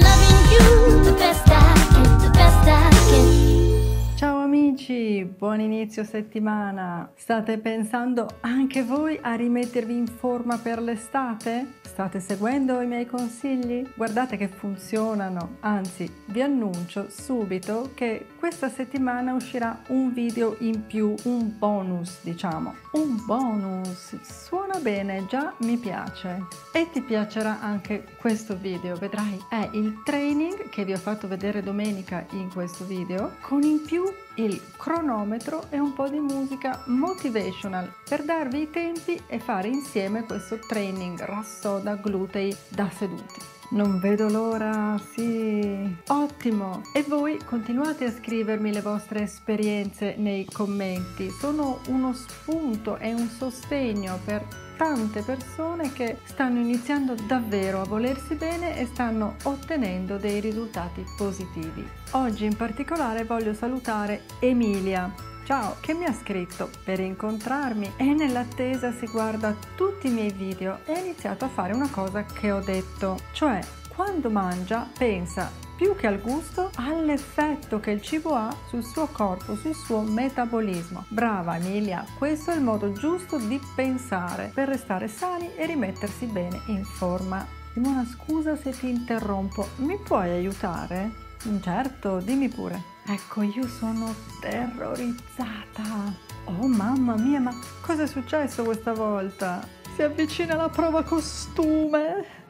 love. Amici, buon inizio settimana. State pensando anche voi a rimettervi in forma per l'estate? State seguendo i miei consigli? Guardate che funzionano. Anzi, vi annuncio subito che questa settimana uscirà un video in più, un bonus, diciamo. Un bonus. Suona bene, già mi piace. E ti piacerà anche questo video, vedrai. È il training che vi ho fatto vedere domenica in questo video, con in più il cronometro e un po' di musica motivational per darvi i tempi e fare insieme questo training rassoda glutei da seduti. Non vedo l'ora, sì. Ottimo! E voi continuate a scrivermi le vostre esperienze nei commenti. Sono uno spunto e un sostegno per tante persone che stanno iniziando davvero a volersi bene e stanno ottenendo dei risultati positivi. Oggi in particolare voglio salutare Emilia Ciao, che mi ha scritto per incontrarmi e nell'attesa si guarda tutti i miei video e ha iniziato a fare una cosa che ho detto, cioè quando mangia pensa più che al gusto all'effetto che il cibo ha sul suo corpo, sul suo metabolismo. Brava Emilia, questo è il modo giusto di pensare per restare sani e rimettersi bene in forma. Simona, scusa se ti interrompo, mi puoi aiutare? Certo, dimmi pure. Ecco, io sono terrorizzata. Oh mamma mia, ma cosa è successo questa volta? Si avvicina la prova costume.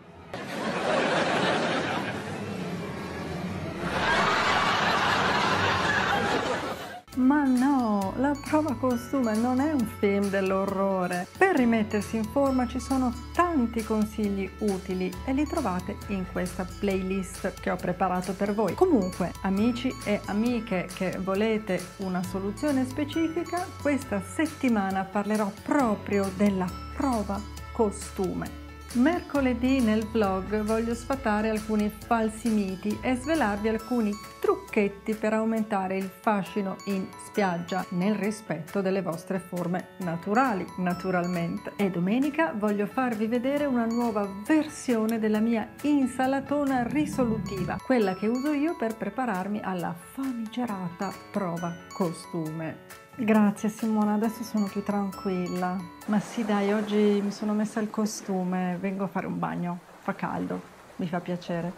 Prova costume non è un film dell'orrore. Per rimettersi in forma ci sono tanti consigli utili e li trovate in questa playlist che ho preparato per voi. Comunque, amici e amiche che volete una soluzione specifica, questa settimana parlerò proprio della prova costume. Mercoledì nel vlog voglio sfatare alcuni falsi miti e svelarvi alcuni trucchetti per aumentare il fascino in spiaggia nel rispetto delle vostre forme naturali, naturalmente. E domenica voglio farvi vedere una nuova versione della mia insalatona risolutiva, quella che uso io per prepararmi alla famigerata prova costume. Grazie Simona, adesso sono più tranquilla. Ma sì dai, oggi mi sono messa il costume, vengo a fare un bagno, fa caldo, mi fa piacere.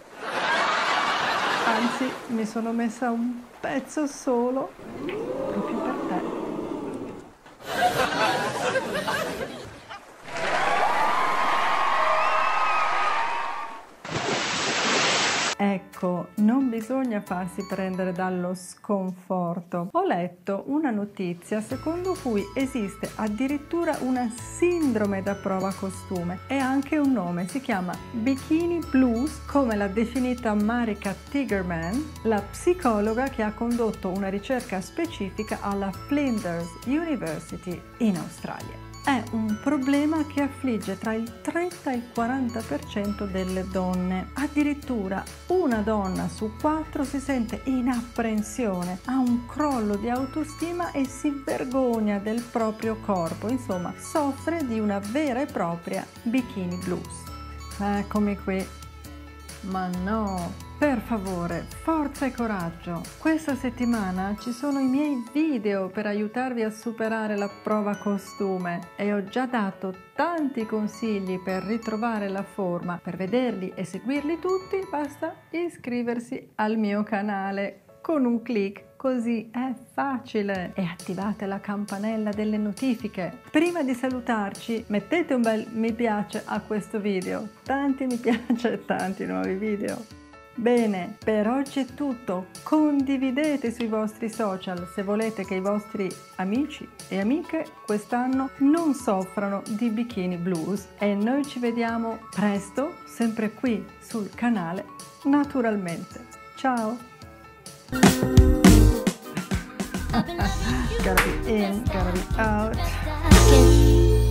Anzi, mi sono messa un pezzo solo proprio per te. Ecco, non bisogna farsi prendere dallo sconforto. Ho letto una notizia secondo cui esiste addirittura una sindrome da prova costume e anche un nome, si chiama Bikini Blues, come l'ha definita Marika Tigerman, la psicologa che ha condotto una ricerca specifica alla Flinders University in Australia è un problema che affligge tra il 30 e il 40% delle donne. Addirittura una donna su quattro si sente in apprensione, ha un crollo di autostima e si vergogna del proprio corpo, insomma soffre di una vera e propria bikini blues. Eccomi qui. Ma no, per favore, forza e coraggio! Questa settimana ci sono i miei video per aiutarvi a superare la prova costume e ho già dato tanti consigli per ritrovare la forma. Per vederli e seguirli tutti basta iscriversi al mio canale con un clic così è facile e attivate la campanella delle notifiche. Prima di salutarci mettete un bel mi piace a questo video, tanti mi piace e tanti nuovi video. Bene, per oggi è tutto. Condividete sui vostri social se volete che i vostri amici e amiche quest'anno non soffrano di bikini blues e noi ci vediamo presto, sempre qui sul canale, naturalmente. Ciao! Gotta be in, gotta be out.